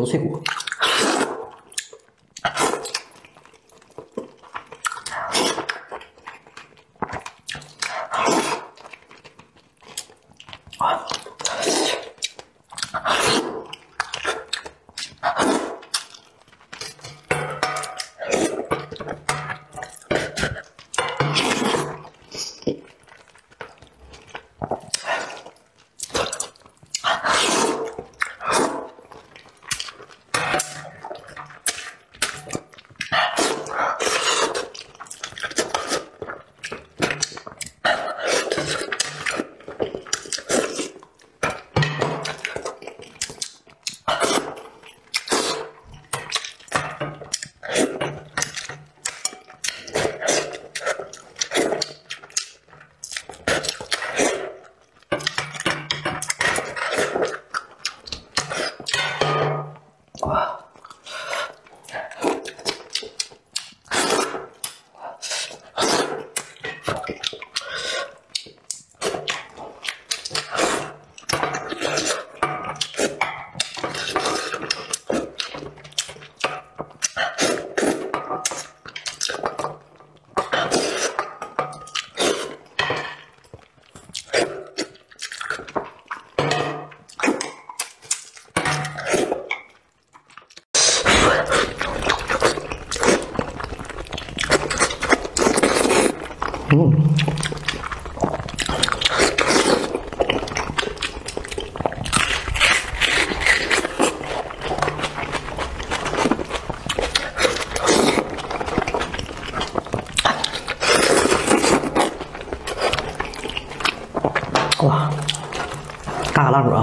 多脆骨。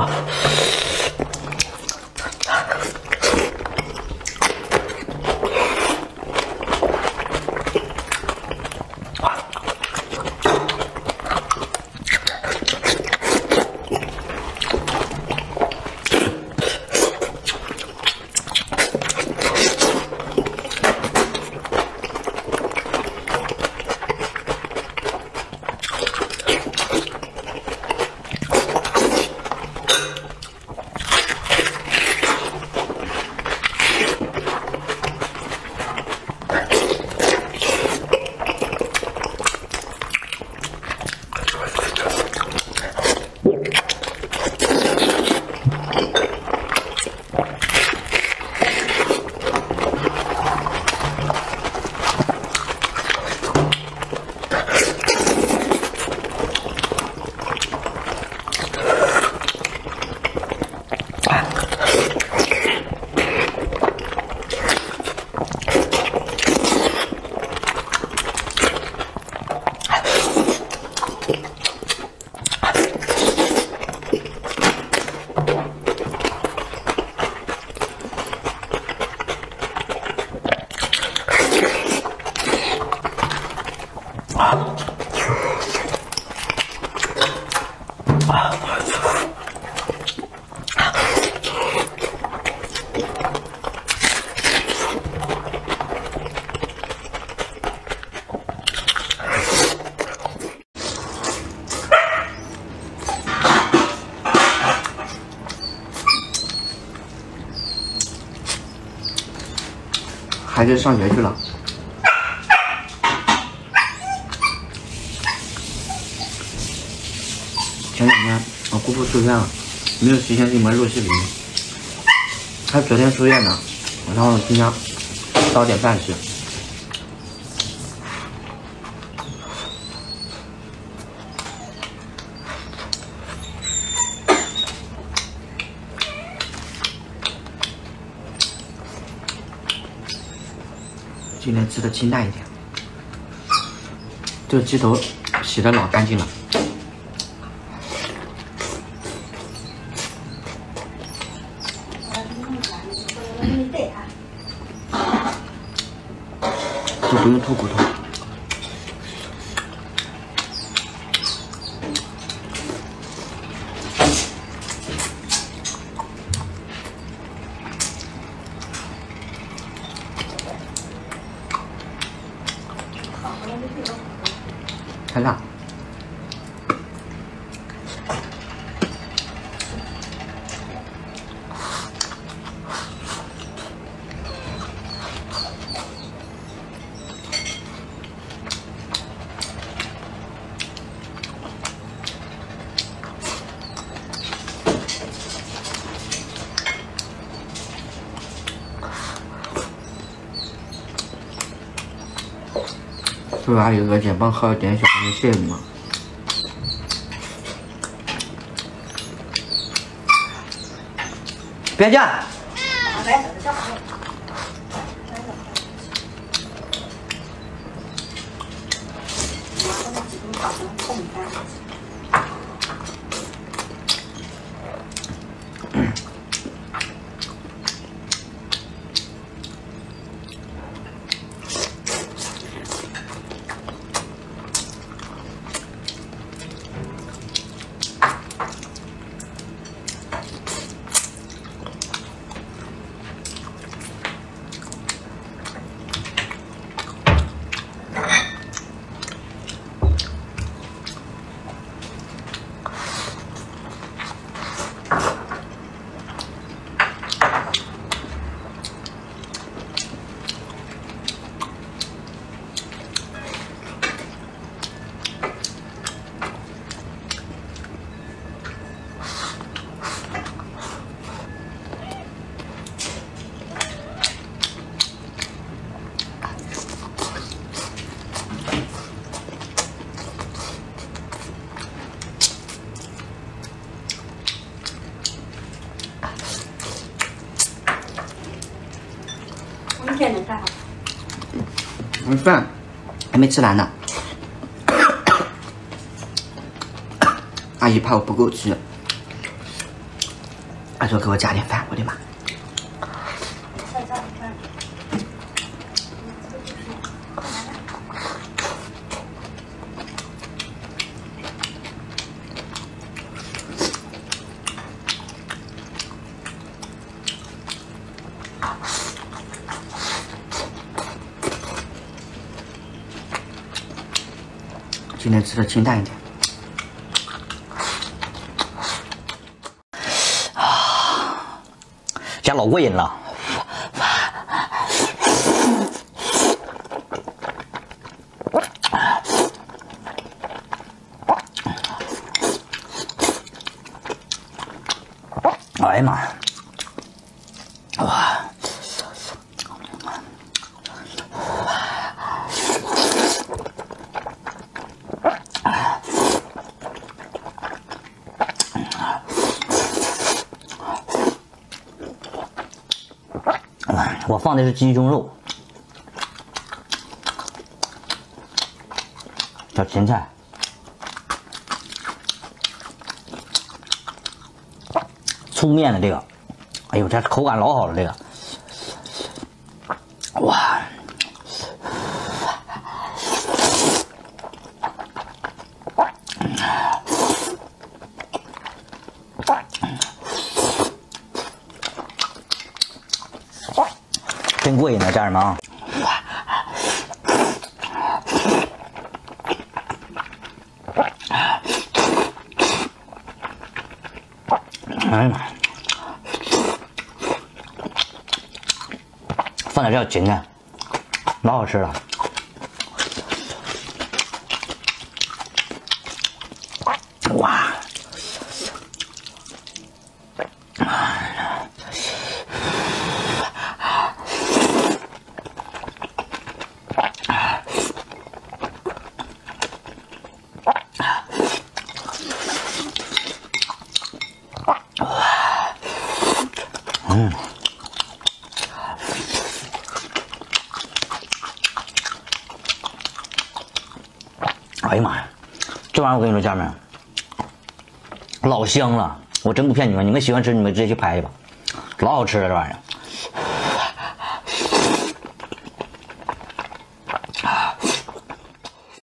off. 孩子上学去了。前两天我姑父住院了，没有时间给你们录视频。他昨天出院呢，然后今天烧点饭吃。今天吃的清淡一点，这个鸡头洗的老干净了，就不用吐骨头。是吧？有个肩膀好一点，小朋友羡慕吗？别没。饭还没吃完呢，阿姨怕我不够吃，她说给我加点饭，我的妈！今天吃的清淡一点，啊，家老过瘾了。哎呀妈呀！我放的是鸡胸肉，小芹菜，粗面的这个，哎呦，这口感老好了，这个，哇！真过瘾呢，家人们啊！哎呀妈！放点料芹菜，老好吃了。哎呀妈呀，这玩意儿我跟你说，家人们，老香了，我真不骗你们，你们喜欢吃你们直接去拍去吧，老好吃了这玩意儿。